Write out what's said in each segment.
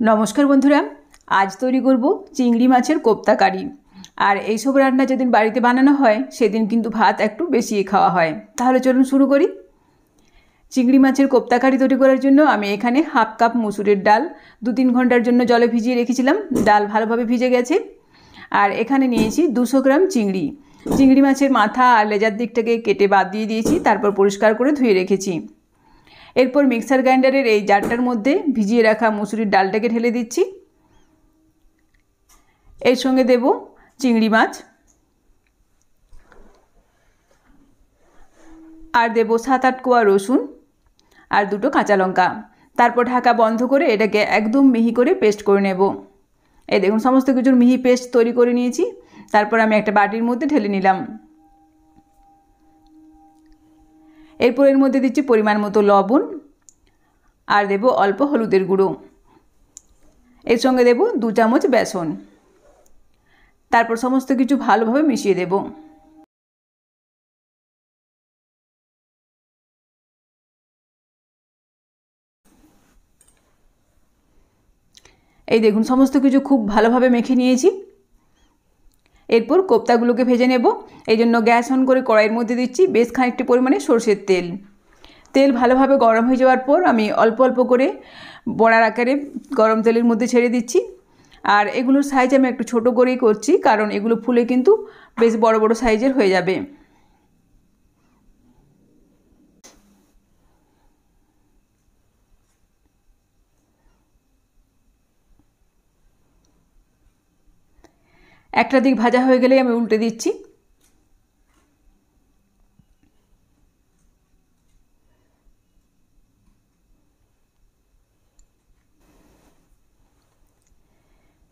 নমস্কার বন্ধুরা, আজ তৈরি করব চিংড়ি মাছের কোপ্তা কারি। আর এইসব রান্না যেদিন বাড়িতে বানানো হয়, সেদিন কিন্তু ভাত একটু বেশি খাওয়া হয়। তাহলে চলুন শুরু করি। চিংড়ি মাছের কোপ্তা কারি তৈরি করার জন্য আমি এখানে হাফ কাপ মুসুরের ডাল দু তিন ঘণ্টার জন্য জলে ভিজিয়ে রেখেছিলাম। ডাল ভালোভাবে ভিজে গেছে। আর এখানে নিয়েছি দুশো গ্রাম চিংড়ি। চিংড়ি মাছের মাথা আর লেজার দিকটাকে কেটে বাদ দিয়ে দিয়েছি, তারপর পরিষ্কার করে ধুয়ে রেখেছি। এরপর মিক্সার গ্রাইন্ডারের এই জারটার মধ্যে ভিজিয়ে রাখা মুসুরির ডালটাকে ঢেলে দিচ্ছি। এর সঙ্গে দেব চিংড়ি মাছ। আর দেব সাত আট কোয়া রসুন আর দুটো কাঁচা লঙ্কা। তারপর ঢাকা বন্ধ করে এটাকে একদম মিহি করে পেস্ট করে নেব। এই দেখুন, সমস্ত কিছুর মিহি পেস্ট তৈরি করে নিয়েছি। তারপর আমি একটা বাটির মধ্যে ঢেলে নিলাম। এরপর এর মধ্যে দিচ্ছি পরিমাণ মতো লবণ আর দেব অল্প হলুদের গুঁড়ো। এর সঙ্গে দেব দু চামচ বেসন। তারপর সমস্ত কিছু ভালোভাবে মিশিয়ে দেব। এই দেখুন, সমস্ত কিছু খুব ভালোভাবে মেখে নিয়েছি। এরপর কোপ্তাগুলোকে ভেজে নেব। এই জন্য গ্যাস অন করে কড়াইয়ের মধ্যে দিচ্ছি বেশ খানিকটি পরিমাণে সর্ষের তেল। তেল ভালোভাবে গরম হয়ে যাওয়ার পর আমি অল্প অল্প করে বড়ার আকারে গরম তেলের মধ্যে ছেড়ে দিচ্ছি। আর এগুলোর সাইজ আমি একটু ছোট করেই করছি, কারণ এগুলো ফুলে কিন্তু বেশ বড় বড় সাইজের হয়ে যাবে। একটা দিক ভাজা হয়ে গেলে আমি উল্টে দিচ্ছি।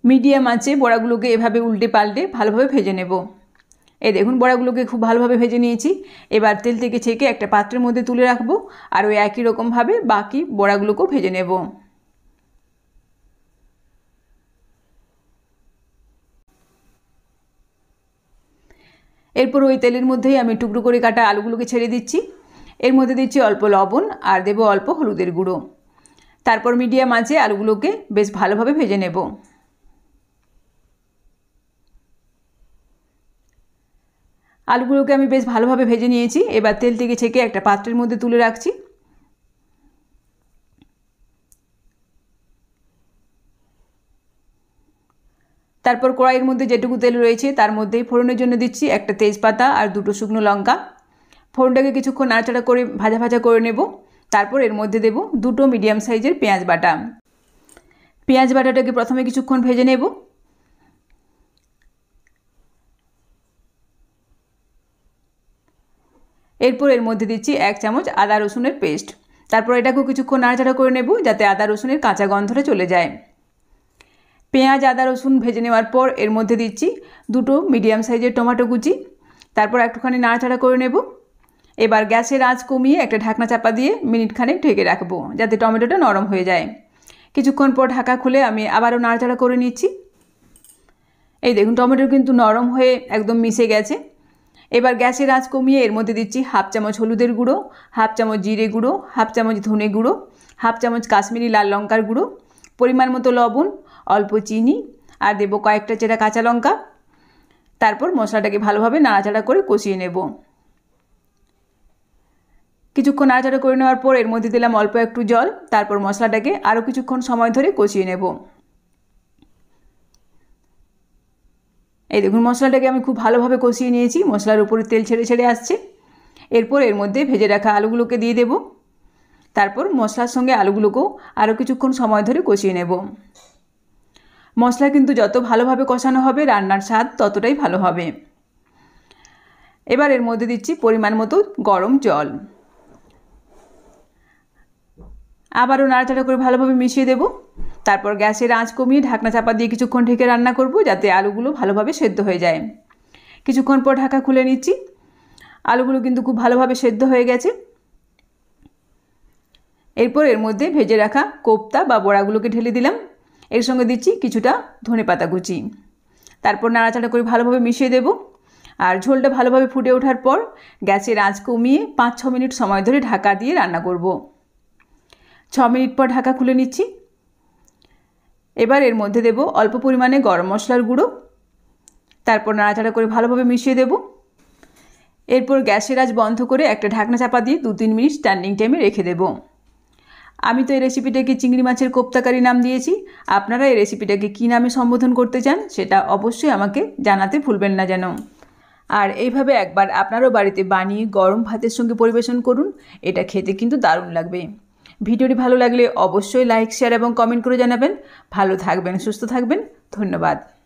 মিডিয়াম আঁচে বড়াগুলোকে এভাবে উল্টে পাল্টে ভালোভাবে ভেজে নেব। এই দেখুন, বড়াগুলোকে খুব ভালোভাবে ভেজে নিয়েছি। এবার তেল থেকে ছেঁকে একটা পাত্রের মধ্যে তুলে রাখব আর ওই একই রকমভাবে বাকি বড়াগুলোকেও ভেজে নেব। এরপর ওই তেলের মধ্যেই আমি টুকরো করে কাটা আলুগুলোকে ছেড়ে দিচ্ছি। এর মধ্যে দিচ্ছি অল্প লবণ আর দেবো অল্প হলুদের গুঁড়ো। তারপর মিডিয়াম আঁচে আলুগুলোকে বেশ ভালোভাবে ভেজে নেব। আলুগুলোকে আমি বেশ ভালোভাবে ভেজে নিয়েছি। এবার তেল থেকে ছেঁকে একটা পাত্রের মধ্যে তুলে রাখছি। তারপর কড়াইয়ের মধ্যে যেটুকু তেল রয়েছে, তার মধ্যেই ফোড়নের জন্য দিচ্ছি একটা তেজপাতা আর দুটো শুকনো লঙ্কা। ফোড়নটাকে কিছুক্ষণ নাড়াচাড়া করে ভাজা ভাজা করে নেব। তারপর এর মধ্যে দেব দুটো মিডিয়াম সাইজের পেঁয়াজ বাটা। পেঁয়াজ বাটাটাকে প্রথমে কিছুক্ষণ ভেজে নেব। এরপর এর মধ্যে দিচ্ছি এক চামচ আদা রসুনের পেস্ট। তারপর এটাকেও কিছুক্ষণ নাড়াচাড়া করে নেব যাতে আদা রসুনের কাঁচা গন্ধটা চলে যায়। পেঁয়াজ, আদা, রসুন ভেজে নেওয়ার পর এর মধ্যে দিচ্ছি দুটো মিডিয়াম সাইজের টমেটো কুচি। তারপর একটুখানি নাড়াচাড়া করে নেব। এবার গ্যাসের আঁচ কমিয়ে একটা ঢাকনা চাপা দিয়ে মিনিট খানেক ঢেকে রাখব, যাতে টমেটোটা নরম হয়ে যায়। কিছুক্ষণ পর ঢাকা খুলে আমি আবারও নাড়াচাড়া করে নিচ্ছি। এই দেখুন, টমেটো কিন্তু নরম হয়ে একদম মিশে গেছে। এবার গ্যাসের আঁচ কমিয়ে এর মধ্যে দিচ্ছি হাফ চামচ হলুদের গুঁড়ো, হাফ চামচ জিরে গুঁড়ো, হাফ চামচ ধনে গুঁড়ো, হাফ চামচ কাশ্মীরি লাল লঙ্কার গুঁড়ো, পরিমাণ মতো লবণ অল্প চিনি, আর দেবো কয়েকটা চেরা কাঁচা লঙ্কা। তারপর মশলাটাকে ভালোভাবে নাড়াচাড়া করে কষিয়ে নেব। কিছুক্ষণ নাড়াচাড়া করে নেওয়ার পর এর মধ্যে দিলাম অল্প একটু জল, তারপর মশলাটাকে আরও কিছুক্ষণ সময় ধরে কষিয়ে নেব। এই দেখুন, মশলাটাকে আমি খুব ভালোভাবে কষিয়ে নিয়েছি, মশলার উপরে তেল ছেড়ে ছেড়ে আসছে। এরপর এর মধ্যে ভেজে রাখা আলুগুলোকে দিয়ে দেব। তারপর মশলার সঙ্গে আলুগুলোকেও আরও কিছুক্ষণ সময় ধরে কষিয়ে নেব। মশলা কিন্তু যত ভালোভাবে কষানো হবে, রান্নার স্বাদ ততটাই ভালো হবে। এবার এর মধ্যে দিচ্ছি পরিমাণ মতো গরম জল। আবারও নাড়াচাড়া করে ভালোভাবে মিশিয়ে দেব। তারপর গ্যাসের আঁচ কমিয়ে ঢাকনা চাপা দিয়ে কিছুক্ষণ ঢেকে রান্না করব যাতে আলুগুলো ভালোভাবে সেদ্ধ হয়ে যায়। কিছুক্ষণ পর ঢাকা খুলে নিচ্ছি। আলুগুলো কিন্তু খুব ভালোভাবে সেদ্ধ হয়ে গেছে। এরপর এর মধ্যে ভেজে রাখা কোপ্তা বা বড়াগুলোকে ঢেলে দিলাম। এর সঙ্গে দিচ্ছি কিছুটা ধনে পাতা কুচি। তারপর নাড়াচাড়া করে ভালোভাবে মিশিয়ে দেব। আর ঝোলটা ভালোভাবে ফুটে ওঠার পর গ্যাসের আঁচ কমিয়ে পাঁচ ছ মিনিট সময় ধরে ঢাকা দিয়ে রান্না করব। ছ মিনিট পর ঢাকা খুলে নিচ্ছি। এবার এর মধ্যে দেব অল্প পরিমাণে গরম মশলার গুঁড়ো। তারপর নাড়াচাড়া করে ভালোভাবে মিশিয়ে দেব। এরপর গ্যাসের আজ বন্ধ করে একটা ঢাকনা চাপা দিয়ে দু তিন মিনিট স্ট্যান্ডিং টাইমে রেখে দেব। আমি তো এই রেসিপিটাকে চিংড়ি মাছের কোপ্তাকারি নাম দিয়েছি। আপনারা এই রেসিপিটাকে কী নামে সম্বোধন করতে চান, সেটা অবশ্যই আমাকে জানাতে ভুলবেন না যেন। আর এইভাবে একবার আপনারও বাড়িতে বানিয়ে গরম ভাতের সঙ্গে পরিবেশন করুন, এটা খেতে কিন্তু দারুণ লাগবে। ভিডিওটি ভালো লাগলে অবশ্যই লাইক শেয়ার এবং কমেন্ট করে জানাবেন। ভালো থাকবেন, সুস্থ থাকবেন। ধন্যবাদ।